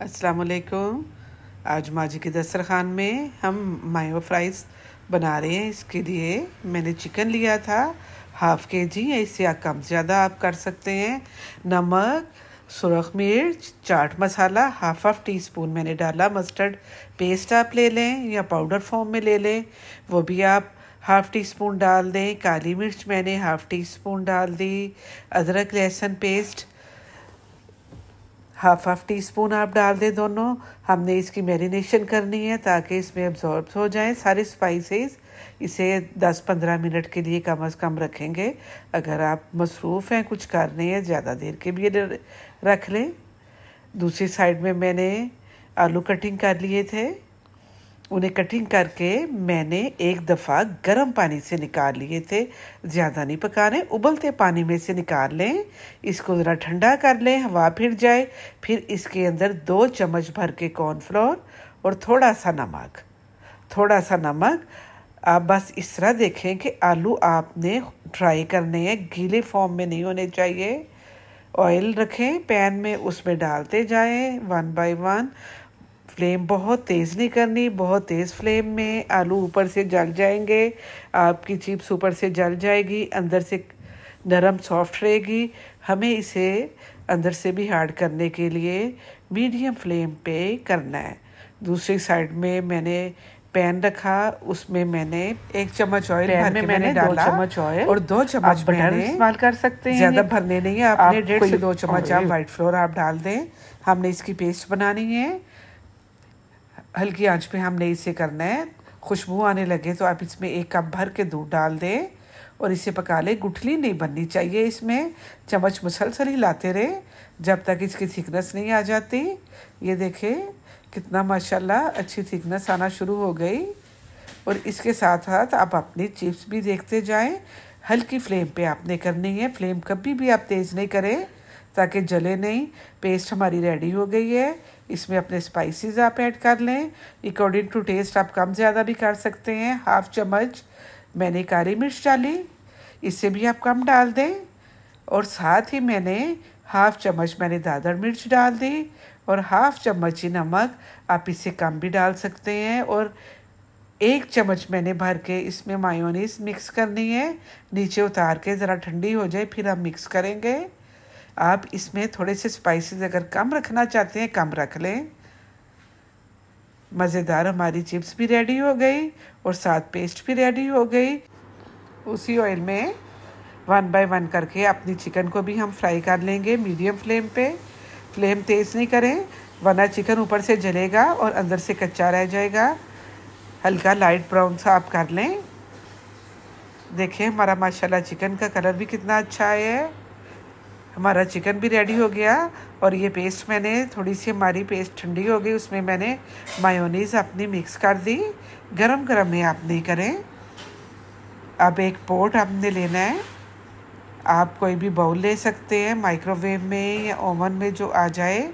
अस्सलाम वालेकुम आज माजी के दस्तरखान में हम मायो फ्राइज़ बना रहे हैं। इसके लिए मैंने चिकन लिया था, हाफ़ के जी या इससे आप कम ज़्यादा आप कर सकते हैं। नमक, सुरख मिर्च, chaat masala, half half teaspoon मैंने डाला। मस्टर्ड पेस्ट आप ले लें या पाउडर फॉर्म में ले लें। वो भी आप हाफ़ टी स्पून डाल दें। काली मिर्च मैंने हाफ़ टी स्पून डाल दी। अदरक, लहसुन paste half half teaspoon आप डाल दें दोनों। हमने इसकी मैरिनेशन करनी है ताकि इसमें अब्जॉर्ब हो जाएँ। सारे स्पाइसेस इसे 10-15 मिनट के लिए कम अज़ कम रखेंगे। अगर आप मसरूफ़ हैं, कुछ कर रहे हैं, ज़्यादा देर के भी रख लें। दूसरी साइड में मैंने आलू कटिंग कर लिए थे। उन्हें कटिंग करके मैंने एक दफ़ा गर्म पानी से निकाल लिए थे। ज़्यादा नहीं पकाने, उबलते पानी में से निकाल लें, इसको ज़रा ठंडा कर लें, हवा फिर जाए, फिर इसके अंदर दो चम्मच भर के कॉर्नफ्लोर और थोड़ा सा नमक। थोड़ा सा नमक, आप बस इस तरह देखें कि आलू आपने ड्राई करने हैं, गीले फॉर्म में नहीं होने चाहिए। ऑयल रखें पैन में उसमें डालते जाएँ वन बाय वन फ्लेम बहुत तेज़ नहीं करनी बहुत तेज़ फ्लेम में आलू ऊपर से जल जाएँगे आपकी चिप्स ऊपर से जल जाएगी अंदर से नरम सॉफ्ट रहेगी। हमें इसे अंदर से भी हार्ड करने के लिए मीडियम फ्लेम पे करना है। दूसरी साइड में मैंने पैन रखा उसमें मैंने एक चम्मच ऑयल भर में मैंने डाला दो चम्मच ऑयल और दो चम्मच बटर इस्तेमाल कर सकते हैं। ज़्यादा भरने नहीं है आपने डेढ़ से दो चम्मच आप व्हाइट फ्लोर आप डाल दें। हमने इसकी पेस्ट बनानी है। हल्की आँच पे हमने इसे करना है। खुशबू आने लगे तो आप इसमें एक कप भर के दूध डाल दें और इसे पका लें। गुठली नहीं बननी चाहिए इसमें। चम्मच मुसलसल ही लाते रहे जब तक इसकी थिकनेस नहीं आ जाती। ये देखें कितना माशाल्लाह अच्छी थिकनेस आना शुरू हो गई। और इसके साथ साथ आप अपनी चिप्स भी देखते जाएँ। हल्की फ्लेम पे आपने करनी है। फ्लेम कभी भी आप तेज़ नहीं करें। ताकि जले नहीं पेस्ट हमारी रेडी हो गई है। इसमें अपने स्पाइसेस आप ऐड कर लें। अकॉर्डिंग टू टेस्ट आप कम ज़्यादा भी कर सकते हैं। हाफ़ चम्मच मैंने काली मिर्च डाली। इससे भी आप कम डाल दें। और साथ ही मैंने हाफ़ चम्मच मैंने दादर मिर्च डाल दी। और हाफ़ चम्मच ही नमक आप इससे कम भी डाल सकते हैं। और एक चम्मच मैंने भर के इसमें मायोनीस मिक्स करनी है। नीचे उतार के ज़रा ठंडी हो जाए, फिर हम मिक्स करेंगे। आप इसमें थोड़े से स्पाइसेस अगर कम रखना चाहते हैं, कम रख लें। मज़ेदार हमारी चिप्स भी रेडी हो गई और साथ पेस्ट भी रेडी हो गई। उसी ऑयल में वन बाय वन करके अपनी चिकन को भी हम फ्राई कर लेंगे मीडियम फ्लेम पे। फ्लेम तेज़ नहीं करें, वरना चिकन ऊपर से जलेगा और अंदर से कच्चा रह जाएगा। हल्का लाइट ब्राउन सा आप कर लें। देखिए हमारा माशाल्लाह चिकन का कलर भी कितना अच्छा है। हमारा चिकन भी रेडी हो गया और ये पेस्ट मैंने थोड़ी सी हमारी पेस्ट ठंडी हो गई, उसमें मैंने मायोनीज़ अपनी मिक्स कर दी। गरम गरम में आप नहीं करें। अब एक पोट आपने लेना है। आप कोई भी बाउल ले सकते हैं, माइक्रोवेव में या ओवन में जो आ जाए।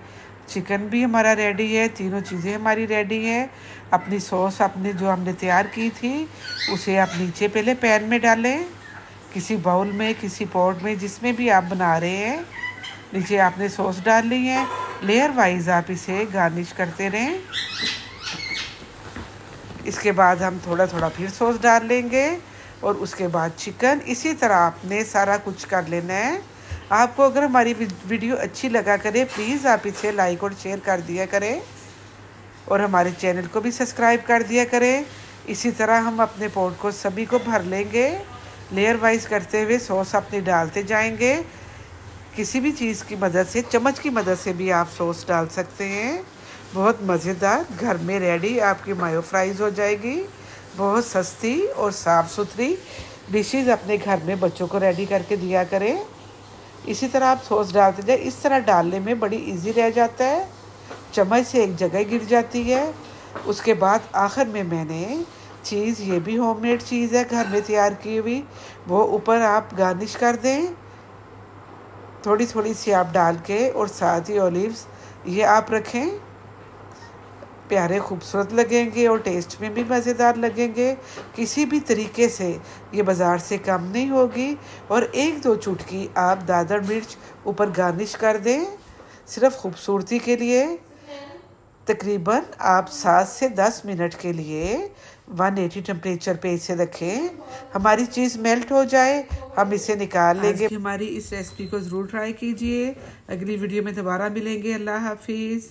चिकन भी हमारा रेडी है, तीनों चीज़ें हमारी रेडी हैं। अपनी सॉस अपने जो हमने तैयार की थी, उसे आप नीचे पहले पैन में डालें। किसी बाउल में, किसी पॉट में, जिसमें भी आप बना रहे हैं। नीचे आपने सॉस डाल ली है। लेयर वाइज आप इसे गार्निश करते रहें। इसके बाद हम थोड़ा थोड़ा फिर सॉस डाल लेंगे और उसके बाद चिकन। इसी तरह आपने सारा कुछ कर लेना है। आपको अगर हमारी वीडियो अच्छी लगा करे, प्लीज़ आप इसे लाइक और शेयर कर दिया करें। और हमारे चैनल को भी सब्सक्राइब कर दिया करें। इसी तरह हम अपने पॉट को सभी को भर लेंगे। लेयर वाइज करते हुए सॉस अपनी डालते जाएँगे। किसी भी चीज़ की मदद से, चम्मच की मदद से भी आप सॉस डाल सकते हैं। बहुत मज़ेदार, घर में रेडी आपकी मायो फ्राइज हो जाएगी। बहुत सस्ती और साफ़ सुथरी डिशेज़ अपने घर में बच्चों को रेडी करके दिया करें। इसी तरह आप सॉस डालते जाए। इस तरह डालने में बड़ी इजी रह जाता है। चम्मच से एक जगह गिर जाती है। उसके बाद आखिर में मैंने चीज़, ये भी होममेड चीज़ है, घर में तैयार की हुई। वो ऊपर आप गार्निश कर दें। थोड़ी थोड़ी सी आप डाल के और साथ ही ओलिव्स ये आप रखें। प्यारे, खूबसूरत लगेंगे और टेस्ट में भी मज़ेदार लगेंगे। किसी भी तरीके से ये बाज़ार से कम नहीं होगी। और एक दो चुटकी आप दादर मिर्च ऊपर गार्निश कर दें, सिर्फ़ खूबसूरती के लिए। तकरीबन आप सात से दस मिनट के लिए 180 टेम्परेचर पे इसे रखें। हमारी चीज़ मेल्ट हो जाए हम इसे निकाल लेंगे। हमारी इस रेसिपी को ज़रूर ट्राई कीजिए। अगली वीडियो में दोबारा मिलेंगे। अल्लाह हाफिज़।